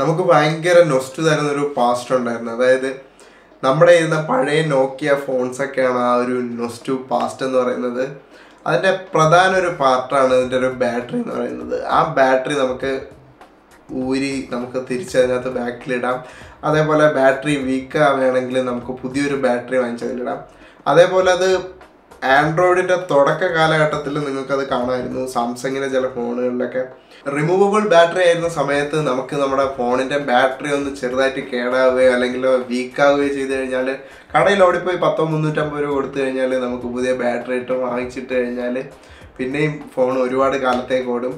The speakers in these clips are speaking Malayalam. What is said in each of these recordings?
നമുക്ക് ഭയങ്കര നൊസ്റ്റ് തരുന്ന ഒരു പാസ്റ്റ് ഉണ്ടായിരുന്നു. അതായത് നമ്മുടെ ഇരുന്ന പഴയ നോക്കിയ ഫോൺസൊക്കെയാണ് ആ ഒരു നൊസ്റ്റു പാസ്റ്റ് എന്ന് പറയുന്നത്. അതിന്റെ പ്രധാന ഒരു പാർട്ടാണ് ഇതിന്റെ ഒരു ബാറ്ററി എന്ന് പറയുന്നത്. ആ ബാറ്ററി നമുക്ക് ഊരി നമുക്ക് തിരിച്ച് അതിനകത്ത് ബാക്കിലിടാം. അതേപോലെ ബാറ്ററി വീക്ക് ആവുകയാണെങ്കിൽ നമുക്ക് പുതിയൊരു ബാറ്ററി വാങ്ങിച്ചതിലിടാം. അതേപോലെ അത് ആൻഡ്രോയിഡിന്റെ തുടക്ക കാലഘട്ടത്തിൽ നിങ്ങൾക്കത് കാണാമായിരുന്നു. സാംസങ്ങിന്റെ ചില ഫോണുകളിലൊക്കെ റിമൂവബിൾ ബാറ്ററി ആയിരുന്ന സമയത്ത് നമുക്ക് നമ്മുടെ ഫോണിന്റെ ബാറ്ററി ഒന്ന് ചെറുതായിട്ട് കേടാവുകയോ അല്ലെങ്കിൽ വീക്ക് ആവുകയോ ചെയ്ത് കഴിഞ്ഞാൽ കടയിൽ ഓടിപ്പോയി പത്തോ മുന്നൂറ്റമ്പത് രൂപ കൊടുത്തു കഴിഞ്ഞാൽ നമുക്ക് പുതിയ ബാറ്ററി ഇട്ട് വാങ്ങിച്ചിട്ട് കഴിഞ്ഞാൽ പിന്നെയും ഫോൺ ഒരുപാട് കാലത്തേക്ക് ഓടും.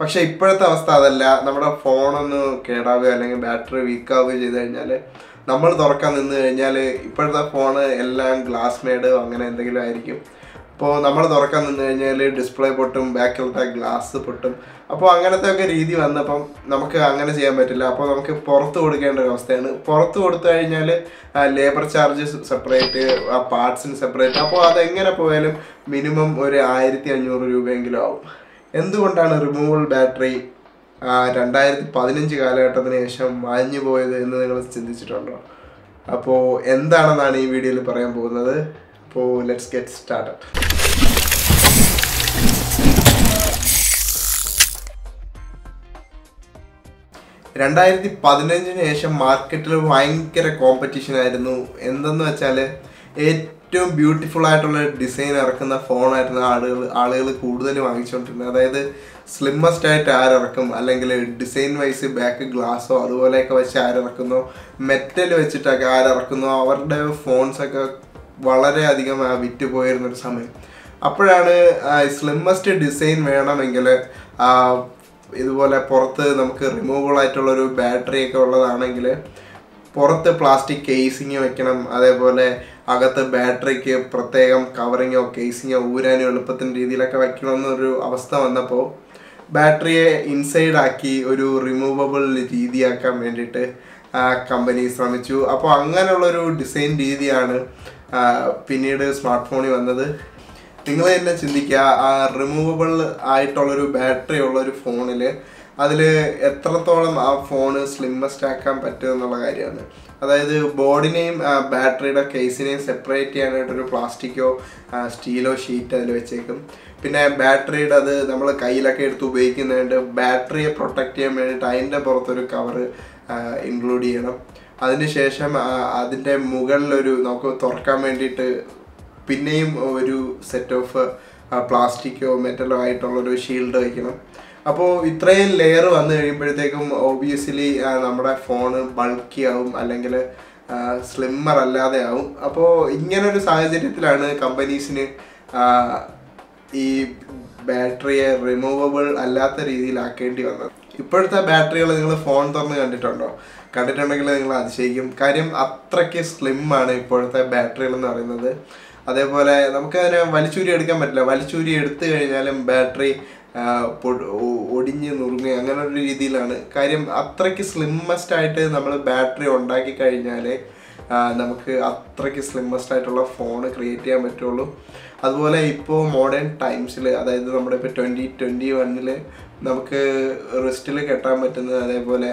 പക്ഷെ ഇപ്പോഴത്തെ അവസ്ഥ അതല്ല. നമ്മുടെ ഫോണൊന്ന് കേടാവുകയോ അല്ലെങ്കിൽ ബാറ്ററി വീക്ക് ആവുകയോ ചെയ്ത് കഴിഞ്ഞാൽ നമ്മൾ തുറക്കാൻ നിന്ന് കഴിഞ്ഞാൽ ഇപ്പോഴത്തെ ഫോണ് എല്ലാം ഗ്ലാസ് മേഡ് അങ്ങനെ എന്തെങ്കിലും ആയിരിക്കും. അപ്പോൾ നമ്മൾ തുറക്കാൻ നിന്ന് കഴിഞ്ഞാൽ ഡിസ്പ്ലേ പൊട്ടും ബാക്കിലത്തെ ഗ്ലാസ് പൊട്ടും. അപ്പോൾ അങ്ങനത്തെ ഒക്കെ രീതി വന്നപ്പം നമുക്ക് അങ്ങനെ ചെയ്യാൻ പറ്റില്ല. അപ്പോൾ നമുക്ക് പുറത്ത് കൊടുക്കേണ്ട ഒരു അവസ്ഥയാണ്. പുറത്ത് കൊടുത്തു കഴിഞ്ഞാൽ ലേബർ ചാർജ് സെപ്പറേറ്റ് ആ പാർട്സിന് സെപ്പറേറ്റ് അപ്പോൾ അതെങ്ങനെ പോയാലും മിനിമം ഒരു ആയിരത്തി അഞ്ഞൂറ് രൂപയെങ്കിലും ആവും. എന്തുകൊണ്ടാണ് റിമൂവൽ ബാറ്ററി രണ്ടായിരത്തി പതിനഞ്ച് കാലഘട്ടത്തിന് ശേഷം മാഞ്ഞു പോയത് എന്ന് നിങ്ങൾ ചിന്തിച്ചിട്ടുണ്ടോ? അപ്പോൾ എന്താണെന്നാണ് ഈ വീഡിയോയിൽ പറയാൻ പോകുന്നത്? അപ്പോൾ ലെറ്റ്സ് ഗെറ്റ് സ്റ്റാർട്ട് രണ്ടായിരത്തി പതിനഞ്ചിന് ശേഷം മാർക്കറ്റിൽ ഭയങ്കര കോമ്പറ്റീഷൻ ആയിരുന്നു. എന്തെന്ന് വെച്ചാൽ ഏറ്റവും ബ്യൂട്ടിഫുൾ ആയിട്ടുള്ള ഡിസൈൻ ഇറക്കുന്ന ഫോണായിരുന്നു ആളുകൾ ആളുകൾ കൂടുതൽ വാങ്ങിച്ചുകൊണ്ടിരുന്നത് അതായത് സ്ലിമ്മസ്റ്റ് ആയിട്ട് ആരിറക്കും അല്ലെങ്കിൽ ഡിസൈൻ വൈസ് ബാക്ക് ഗ്ലാസ്സോ അതുപോലെയൊക്കെ വെച്ച് ആരിറക്കുന്നു. മെറ്റൽ വെച്ചിട്ടൊക്കെ ആരിറക്കുന്നു. അവരുടെ ഫോൺസൊക്കെ വളരെയധികം വിറ്റ് പോയിരുന്നൊരു സമയം. അപ്പോഴാണ് സ്ലിമ്മസ്റ്റ് ഡിസൈൻ വേണമെങ്കിൽ ഇതുപോലെ പുറത്ത് നമുക്ക് റിമൂവബിൾ ആയിട്ടുള്ള ഒരു ബാറ്ററി ഒക്കെ ഉള്ളതാണെങ്കിൽ പുറത്ത് പ്ലാസ്റ്റിക് കേസിങ് വെക്കണം. അതേപോലെ അകത്ത് ബാറ്ററിക്ക് പ്രത്യേകം കവറിങ്ങോ കേസിങ്ങോ ഊരാനോ എളുപ്പത്തിന്റെ രീതിയിലൊക്കെ വയ്ക്കണമെന്നൊരു അവസ്ഥ വന്നപ്പോൾ ബാറ്ററിയെ ഇൻസൈഡ് ആക്കി ഒരു റിമൂവബിൾ രീതിയാക്കാൻ വേണ്ടിയിട്ട് കമ്പനി ശ്രമിച്ചു. അപ്പോൾ അങ്ങനെയുള്ളൊരു ഡിസൈൻ രീതിയാണ് പിന്നീട് സ്മാർട്ട് ഫോണിൽ വന്നത്. നിങ്ങൾ തന്നെ ചിന്തിക്കുക ആ റിമൂവബിൾ ആയിട്ടുള്ളൊരു ബാറ്ററി ഉള്ളൊരു ഫോണിൽ അതിൽ എത്രത്തോളം ആ ഫോണ് സ്ലിമ്മസ്റ്റ് ആക്കാൻ പറ്റും എന്നുള്ള കാര്യമാണ്. അതായത് ബോർഡിനെയും ബാറ്ററിയുടെ കേസിനെയും സെപ്പറേറ്റ് ചെയ്യാനായിട്ടൊരു പ്ലാസ്റ്റിക്കോ സ്റ്റീലോ ഷീറ്റ് അതിൽ വെച്ചേക്കും. പിന്നെ ബാറ്ററിയുടെ അത് നമ്മൾ കയ്യിലൊക്കെ എടുത്ത് ഉപയോഗിക്കുന്നതുകൊണ്ട് ബാറ്ററിയെ പ്രൊട്ടക്റ്റ് ചെയ്യാൻ വേണ്ടിയിട്ട് അതിന്റെ പുറത്തൊരു കവർ ഇൻക്ലൂഡ് ചെയ്യണം. അതിനുശേഷം അതിന്റെ മുകളിലൊരു നമുക്ക് തുറക്കാൻ വേണ്ടിയിട്ട് പിന്നെയും ഒരു സെറ്റ് ഓഫ് പ്ലാസ്റ്റിക്കോ മെറ്റലോ ആയിട്ടുള്ളൊരു ഷീൽഡ് വയ്ക്കണം. അപ്പോൾ ഇത്രയും ലെയർ വന്നു കഴിയുമ്പോഴത്തേക്കും ഓബിയസ്ലി നമ്മുടെ ഫോണ് ബൾക്കി ആവും അല്ലെങ്കിൽ സ്ലിമ്മർ അല്ലാതെ ആവും. അപ്പോൾ ഇങ്ങനൊരു സാഹചര്യത്തിലാണ് കമ്പനീസിന് ഈ ബാറ്ററിയെ റിമൂവബിൾ അല്ലാത്ത രീതിയിലാക്കേണ്ടി വന്നത്. ഇപ്പോഴത്തെ ബാറ്ററികൾ നിങ്ങൾ ഫോൺ തുറന്ന് കണ്ടിട്ടുണ്ടോ? കണ്ടിട്ടുണ്ടെങ്കിൽ നിങ്ങൾ അതിശയിക്കും. കാര്യം അത്രയ്ക്ക് സ്ലിമ്മാണ് ഇപ്പോഴത്തെ ബാറ്ററികൾ എന്ന് പറയുന്നത്. അതേപോലെ നമുക്ക് അതിനെ വലിച്ചൂരി എടുക്കാൻ പറ്റില്ല. വലിച്ചൂരി എടുത്തു കഴിഞ്ഞാലും ബാറ്ററി ഒടിഞ്ഞ് നുറുങ്ങി അങ്ങനെ ഒരു രീതിയിലാണ്. കാര്യം അത്രയ്ക്ക് സ്ലിമ്മസ്റ്റ് ആയിട്ട് നമ്മൾ ബാറ്ററി ഉണ്ടാക്കി കഴിഞ്ഞാൽ നമുക്ക് അത്രയ്ക്ക് സ്ലിമ്മസ്റ്റ് ആയിട്ടുള്ള ഫോൺ ക്രിയേറ്റ് ചെയ്യാൻ പറ്റുള്ളൂ. അതുപോലെ ഇപ്പോൾ മോഡേൺ ടൈംസിൽ അതായത് നമ്മുടെ ഇപ്പോൾ ട്വന്റി ട്വന്റി വണ്ണിൽ നമുക്ക് റിസ്റ്റിൽ കെട്ടാൻ പറ്റുന്നത് അതേപോലെ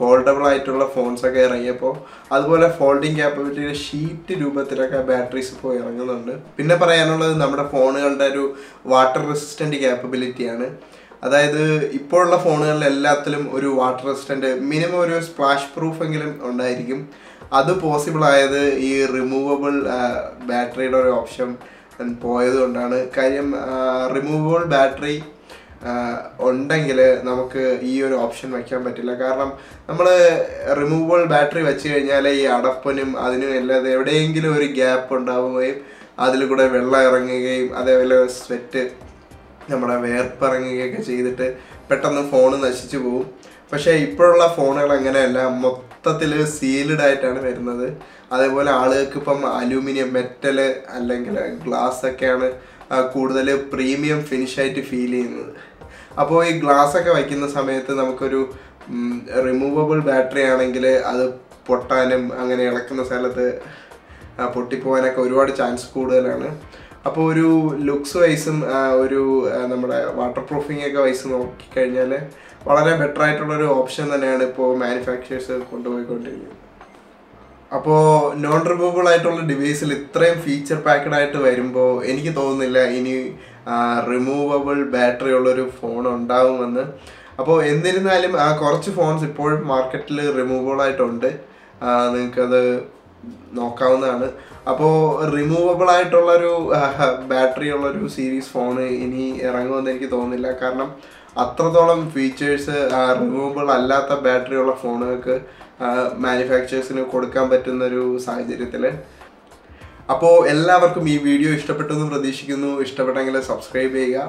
ഫോൾഡബിൾ ആയിട്ടുള്ള ഫോൺസ് ഒക്കെ ഇറങ്ങിയപ്പോൾ അതുപോലെ ഫോൾഡിങ് ക്യാപ്പബിലിറ്റി ഷീറ്റ് രൂപത്തിലൊക്കെ ബാറ്ററീസ് ഇപ്പോൾ ഇറങ്ങുന്നുണ്ട്. പിന്നെ പറയാനുള്ളത് നമ്മുടെ ഫോണുകളുടെ ഒരു വാട്ടർ റെസിസ്റ്റന്റ് ക്യാപ്പബിലിറ്റിയാണ് അതായത് ഇപ്പോഴുള്ള ഫോണുകളിൽ എല്ലാത്തിലും ഒരു വാട്ടർ റെസിസ്റ്റന്റ് മിനിമം ഒരു സ്പ്ലാഷ് പ്രൂഫ് എങ്കിലും ഉണ്ടായിരിക്കും. അത് പോസിബിൾ ആയത് ഈ റിമൂവബിൾ ബാറ്ററിയുടെ ഒരു ഓപ്ഷൻ പോയത് കൊണ്ടാണ് കാര്യം റിമൂവബിൾ ബാറ്ററി ഉണ്ടെങ്കിൽ നമുക്ക് ഈ ഒരു ഓപ്ഷൻ വയ്ക്കാൻ പറ്റില്ല. കാരണം നമ്മൾ റിമൂവബിൾ ബാറ്ററി വെച്ച് കഴിഞ്ഞാൽ ഈ അടപ്പനും അതിനും എല്ലാം എവിടെയെങ്കിലും ഒരു ഗ്യാപ്പ് ഉണ്ടാവുകയും അതിൽ കൂടെ വെള്ളം ഇറങ്ങുകയും അതേപോലെ സ്വെറ്റ് നമ്മുടെ വേർപ്പിറങ്ങുകയൊക്കെ ചെയ്തിട്ട് പെട്ടെന്ന് ഫോൺ നശിച്ചു പോകും പക്ഷേ ഇപ്പോഴുള്ള ഫോണുകൾ അങ്ങനെയല്ല. മൊത്തത്തിൽ സീൽഡ് ആയിട്ടാണ് വരുന്നത്. അതേപോലെ ആളുകൾക്ക് ഇപ്പം അലൂമിനിയം മെറ്റൽ അല്ലെങ്കിൽ ഗ്ലാസ് ഒക്കെയാണ് കൂടുതൽ പ്രീമിയം ഫിനിഷായിട്ട് ഫീൽ ചെയ്യുന്നത്. അപ്പോൾ ഈ ഗ്ലാസ് ഒക്കെ വയ്ക്കുന്ന സമയത്ത് നമുക്കൊരു റിമൂവബിൾ ബാറ്ററി ആണെങ്കിൽ അത് പൊട്ടാനും അങ്ങനെ ഇളക്കുന്ന സ്ഥലത്ത് പൊട്ടിപ്പോകാനൊക്കെ ഒരുപാട് ചാൻസ് കൂടുതലാണ്. അപ്പോൾ ഒരു ലുക്സ് വൈസും ഒരു നമ്മുടെ വാട്ടർ പ്രൂഫിംഗ് ഒക്കെ വൈസ് നോക്കിക്കഴിഞ്ഞാൽ വളരെ ബെറ്റർ ആയിട്ടുള്ളൊരു ഓപ്ഷൻ തന്നെയാണ് ഇപ്പോൾ മാനുഫാക്ചേഴ്സ് കൊണ്ടുപോയിക്കൊണ്ടിരിക്കുന്നത്. അപ്പോൾ നോൺ റിമൂവബിൾ ആയിട്ടുള്ള ഡിവൈസിൽ ഇത്രയും ഫീച്ചർ പാക്കഡ് ആയിട്ട് വരുമ്പോൾ എനിക്ക് തോന്നുന്നില്ല ഇനി റിമൂവബിൾ ബാറ്ററി ഉള്ളൊരു ഫോൺ ഉണ്ടാവുമെന്ന്. അപ്പോൾ എന്നിരുന്നാലും ആ കുറച്ച് ഫോൺസ് ഇപ്പോഴും മാർക്കറ്റിൽ റിമൂവബിൾ ആയിട്ടുണ്ട്. നിങ്ങൾക്കത് നോക്കാവുന്നതാണ്. അപ്പോൾ റിമൂവബിൾ ആയിട്ടുള്ളൊരു ബാറ്ററി ഉള്ളൊരു സീരീസ് ഫോൺ ഇനി ഇറങ്ങുമെന്ന് എനിക്ക് തോന്നുന്നില്ല. കാരണം അത്രത്തോളം ഫീച്ചേഴ്സ് റിമൂവബിൾ അല്ലാത്ത ബാറ്ററി ഉള്ള ഫോണുകൾക്ക് മാനുഫാക്ചേഴ്സിന് കൊടുക്കാൻ പറ്റുന്നൊരു സാഹചര്യത്തിൽ അപ്പോൾ എല്ലാവർക്കും ഈ വീഡിയോ ഇഷ്ടപ്പെട്ടു എന്ന് പ്രതീക്ഷിക്കുന്നു. ഇഷ്ടപ്പെട്ടെങ്കിൽ സബ്സ്ക്രൈബ് ചെയ്യുക.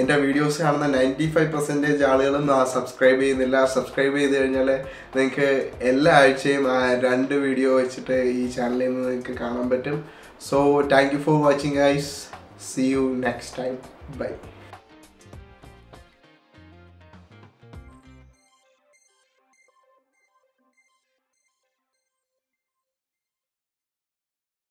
എന്റെ വീഡിയോസ് കാണുന്ന നയന്റി ഫൈവ് പെർസെന്റേജ് ആളുകളും സബ്സ്ക്രൈബ് ചെയ്യുന്നില്ല. സബ്സ്ക്രൈബ് ചെയ്ത് കഴിഞ്ഞാൽ നിങ്ങൾക്ക് എല്ലാ ആഴ്ചയും രണ്ട് വീഡിയോ വെച്ചിട്ട് ഈ ചാനലിൽ നിന്ന് നിങ്ങൾക്ക് കാണാൻ പറ്റും. So thank you for watching guys see you next time bye